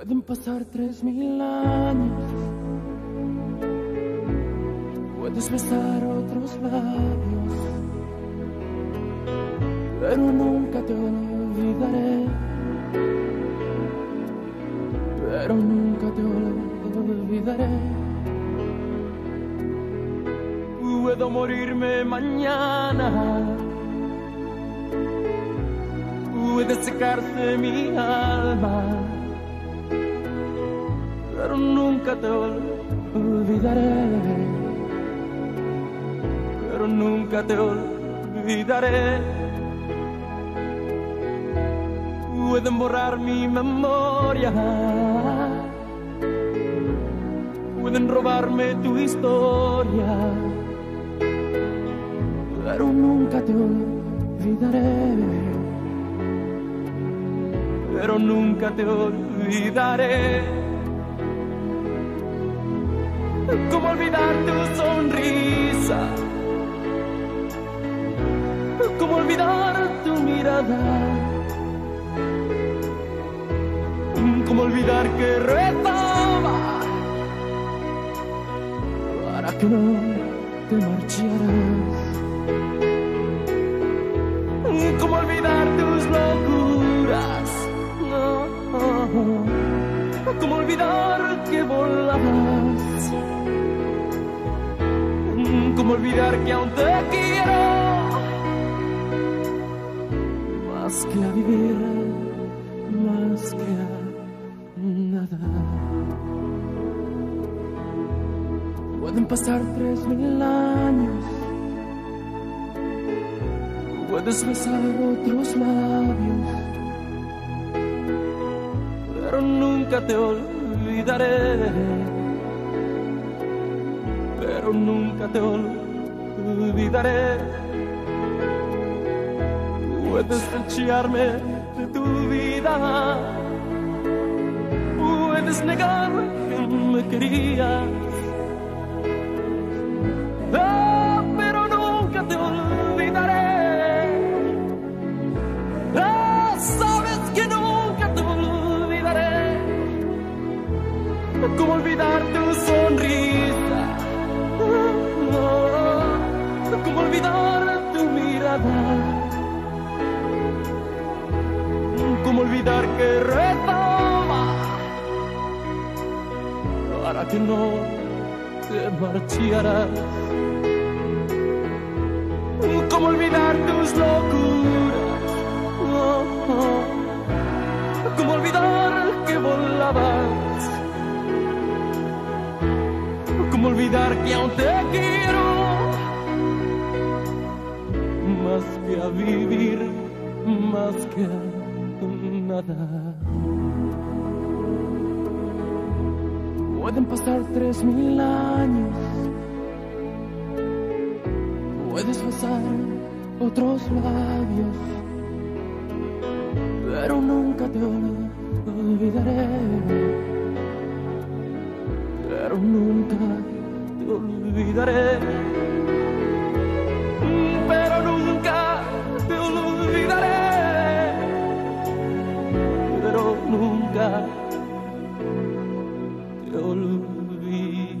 Pueden pasar tres mil años. Puedes besar otros labios. Pero nunca te olvidaré. Pero nunca te olvidaré. Puedo morirme mañana. Puede secarse mi alma. Nunca te olvidaré. Pero nunca te olvidaré. Pueden borrar mi memoria. Pueden robarme tu historia. Pero nunca te olvidaré. Pero nunca te olvidaré. ¿Cómo olvidar tu sonrisa? ¿Cómo olvidar tu mirada? ¿Cómo olvidar que rezaba para que no te marcharas? ¿Cómo olvidar tus locuras? ¿Cómo olvidar que volabas? ¿Cómo olvidar que aún te quiero? Más que a vivir, más que a nada. Pueden pasar tres mil años. Puedes besar otros labios. Pero nunca te olvidaré. Pero nunca te olvidaré. Puedes echarme de tu vida. Puedes negar que me querías. Ah, pero nunca te olvidaré. Ah, sabes que nunca te olvidaré. ¿Cómo olvidar tu sonrisa? Olvidar que rezaba para que no te marcharas? ¿Cómo olvidar tus locuras? ¿Cómo olvidar que volabas? ¿Cómo olvidar que aún te quiero? Más que a vivir, más que a Pueden pasar tres mil años. Puedes besar otros labios. Pero nunca te olvidaré. Pero nunca te olvidaré. Te olvidaré.